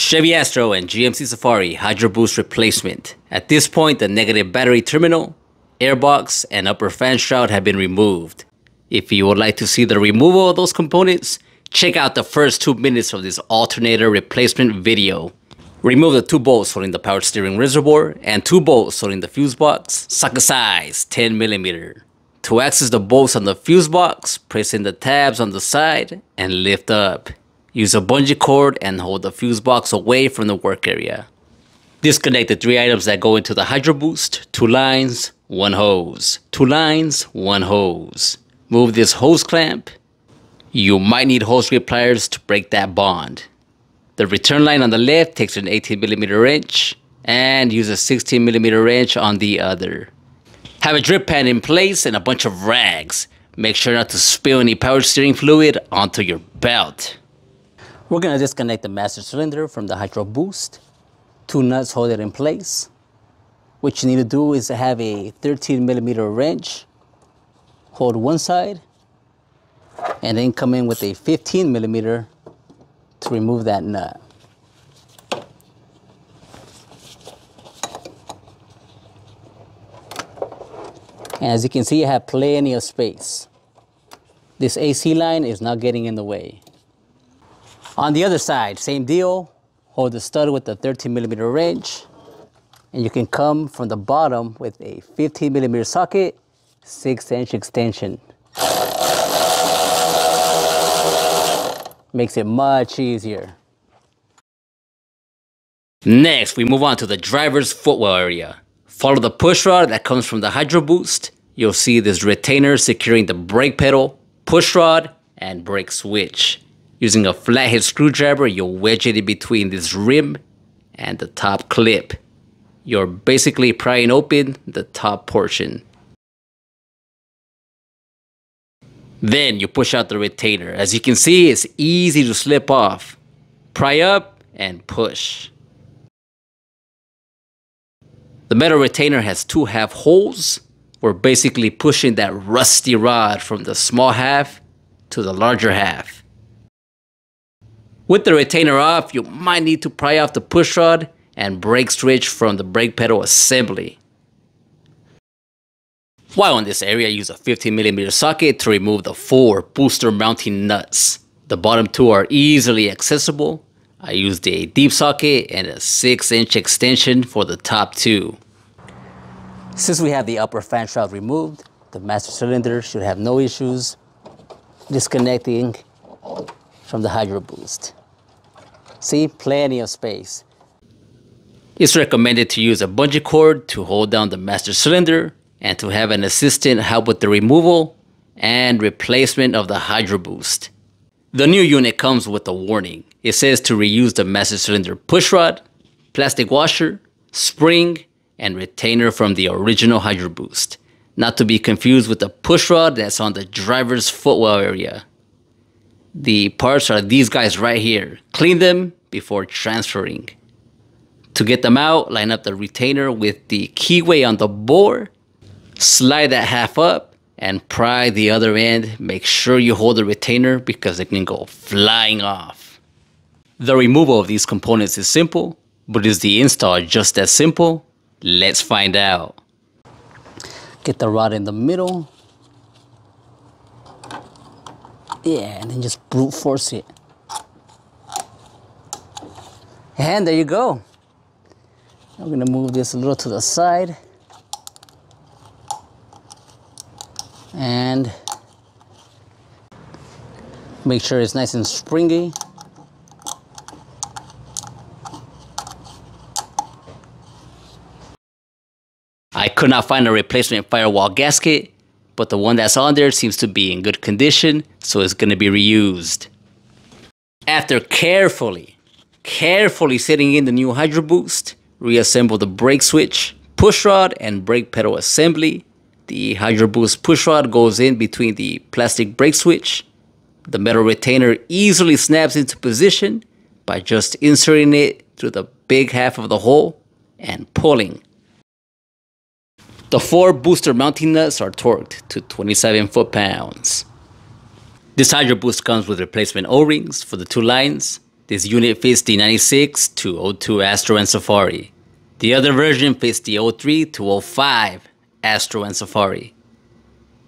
Chevy Astro and GMC Safari Hydro Boost replacement. At this point, the negative battery terminal, airbox, and upper fan shroud have been removed. If you would like to see the removal of those components, check out the first two minutes of this alternator replacement video. Remove the two bolts holding the power steering reservoir and two bolts holding the fuse box, socket size 10mm. To access the bolts on the fuse box, press in the tabs on the side and lift up. Use a bungee cord and hold the fuse box away from the work area. Disconnect the three items that go into the Hydro Boost, two lines, one hose. Two lines, one hose. Move this hose clamp. You might need hose grip pliers to break that bond. The return line on the left takes an 18mm wrench and use a 16mm wrench on the other. Have a drip pan in place and a bunch of rags. Make sure not to spill any power steering fluid onto your belt. We're going to disconnect the master cylinder from the hydro boost. Two nuts hold it in place. What you need to do is have a 13 millimeter wrench. Hold one side and then come in with a 15 millimeter to remove that nut. And as you can see, I have plenty of space. This AC line is not getting in the way. On the other side, same deal. Hold the stud with the 13 millimeter wrench. And you can come from the bottom with a 15 millimeter socket, 6 inch extension. Makes it much easier. Next, we move on to the driver's footwell area. Follow the push rod that comes from the Hydro Boost. You'll see this retainer securing the brake pedal, push rod, and brake switch. Using a flathead screwdriver, you'll wedge it in between this rim and the top clip. You're basically prying open the top portion. Then you push out the retainer. As you can see, it's easy to slip off. Pry up and push. The metal retainer has two half holes. We're basically pushing that rusty rod from the small half to the larger half. With the retainer off, you might need to pry off the push rod and brake switch from the brake pedal assembly. While in this area, use a 15mm socket to remove the four booster mounting nuts. The bottom two are easily accessible. I used a deep socket and a 6 inch extension for the top two. Since we have the upper fan shroud removed, the master cylinder should have no issues disconnecting from the hydro boost. See, plenty of space. It's recommended to use a bungee cord to hold down the master cylinder and to have an assistant help with the removal and replacement of the Hydro Boost. The new unit comes with a warning. It says to reuse the master cylinder push rod, plastic washer, spring, and retainer from the original Hydro Boost. Not to be confused with the push rod that's on the driver's footwell area. The parts are these guys right here. Clean them before transferring. To get them out, line up the retainer with the keyway on the bore, slide that half up, and pry the other end. Make sure you hold the retainer because it can go flying off. The removal of these components is simple, but is the install just as simple? Let's find out. Get the rod in the middle, yeah, and then just brute force it. And there you go. I'm gonna move this a little to the side. And make sure it's nice and springy. I could not find a replacement firewall gasket, but the one that's on there seems to be in good condition, so it's going to be reused. After carefully, carefully setting in the new Hydro Boost, reassemble the brake switch, push rod, and brake pedal assembly. The Hydro Boost push rod goes in between the plastic brake switch. The metal retainer easily snaps into position by just inserting it through the big half of the hole and pulling. The four booster mounting nuts are torqued to 27 foot-pounds. This Hydro Boost comes with replacement O-rings for the two lines. This unit fits the 96 to 02 Astro and Safari. The other version fits the 03 to 05 Astro and Safari.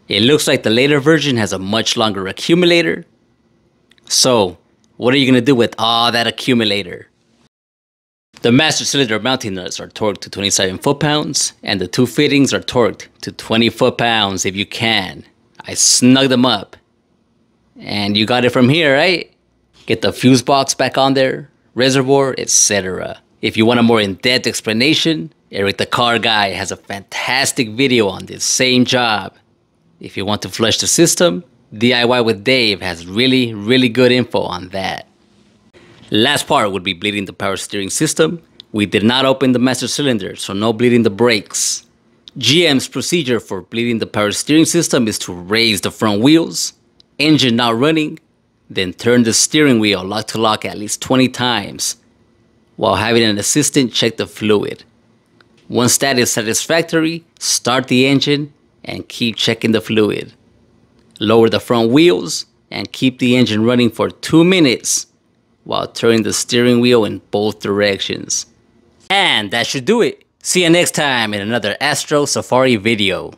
It looks like the later version has a much longer accumulator. So, what are you going to do with all that accumulator? The master cylinder mounting nuts are torqued to 27 foot-pounds, and the two fittings are torqued to 20 foot-pounds if you can. I snug them up. And you got it from here, right? Get the fuse box back on there, reservoir, etc. If you want a more in-depth explanation, Eric the Car Guy has a fantastic video on this same job. If you want to flush the system, DIY with Dave has really, really good info on that. Last part would be bleeding the power steering system. We did not open the master cylinder, so no bleeding the brakes. GM's procedure for bleeding the power steering system is to raise the front wheels, engine not running, then turn the steering wheel lock to lock at least 20 times while having an assistant check the fluid. Once that is satisfactory, start the engine and keep checking the fluid. Lower the front wheels and keep the engine running for 2 minutes while turning the steering wheel in both directions. And that should do it. See you next time in another Astro Safari video.